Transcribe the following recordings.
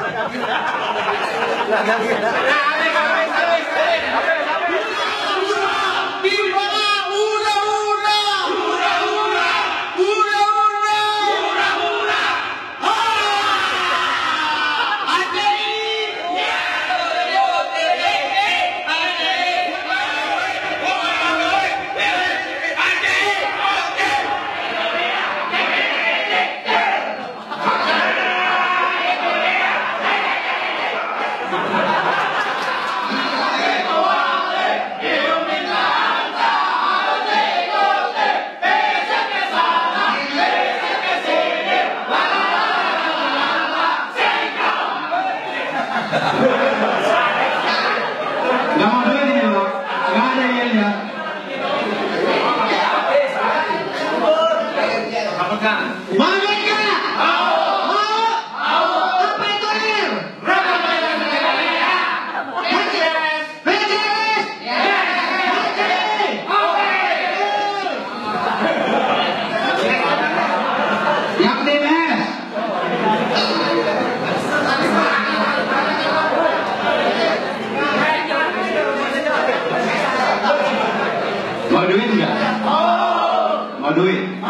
La Mano! 对。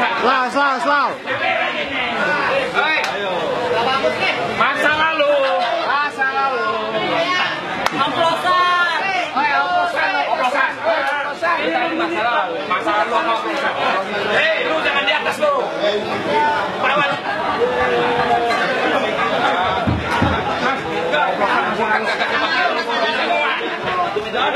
Selaw, selaw, Masa lalu. Masa lalu. Oplosan. Hei, oplosan, oplosan. Masa lalu. Masa lalu sama oplosan. Hei, lu jangan di atas lu. Perawat. Oplosan,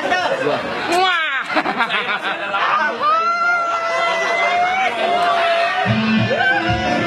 哈！